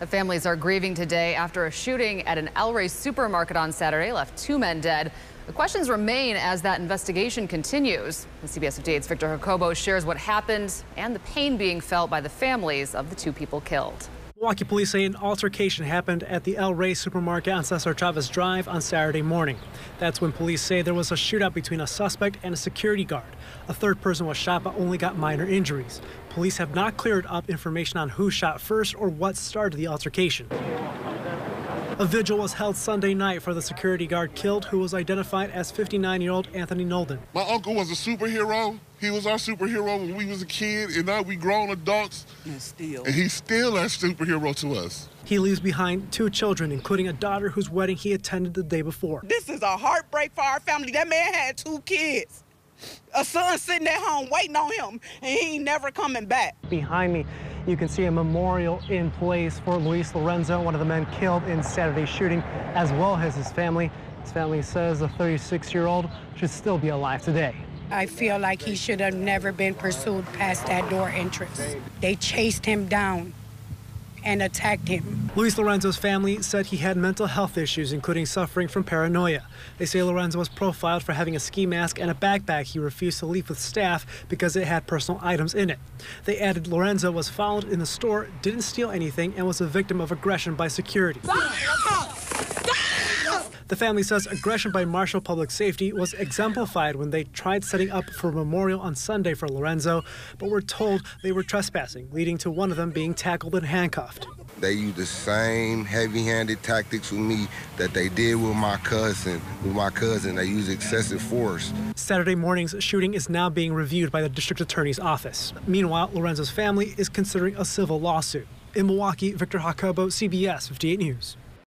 The families are grieving today after a shooting at an El Rey supermarket on Saturday left two men dead. The questions remain as that investigation continues. The CBS 58's Victor Jacobo shares what happened and the pain being felt by the families of the two people killed. Milwaukee police say an altercation happened at the El Rey supermarket on Cesar Chavez Drive on Saturday morning. That's when police say there was a shootout between a suspect and a security guard. A third person was shot but only got minor injuries. Police have not cleared up information on who shot first or what started the altercation. A vigil was held Sunday night for the security guard killed, who was identified as 59-year-old Anthony Nolden. My uncle was a superhero. He was our superhero when we was a kid, and now we grown adults. And still. And he's still our superhero to us. He leaves behind two children, including a daughter whose wedding he attended the day before. This is a heartbreak for our family. That man had two kids. A son sitting at home waiting on him, and he ain't never coming back. Behind me, you can see a memorial in place for Luis Lorenzo, one of the men killed in Saturday's shooting, as well as his family. His family says the 36-year-old should still be alive today. I feel like he should have never been pursued past that door entrance. They chased him down and attacked him. Luis Lorenzo's family said he had mental health issues, including suffering from paranoia. They say Lorenzo was profiled for having a ski mask and a backpack he refused to leave with staff because it had personal items in it. They added Lorenzo was followed in the store, didn't steal anything, and was a victim of aggression by security. The family says aggression by Marshal Public Safety was exemplified when they tried setting up for a memorial on Sunday for Lorenzo, but were told they were trespassing, leading to one of them being tackled and handcuffed. They used the same heavy-handed tactics with me that they did with my cousin. With my cousin, they used excessive force. Saturday morning's shooting is now being reviewed by the district attorney's office. Meanwhile, Lorenzo's family is considering a civil lawsuit. In Milwaukee, Victor Jacobo, CBS 58 News.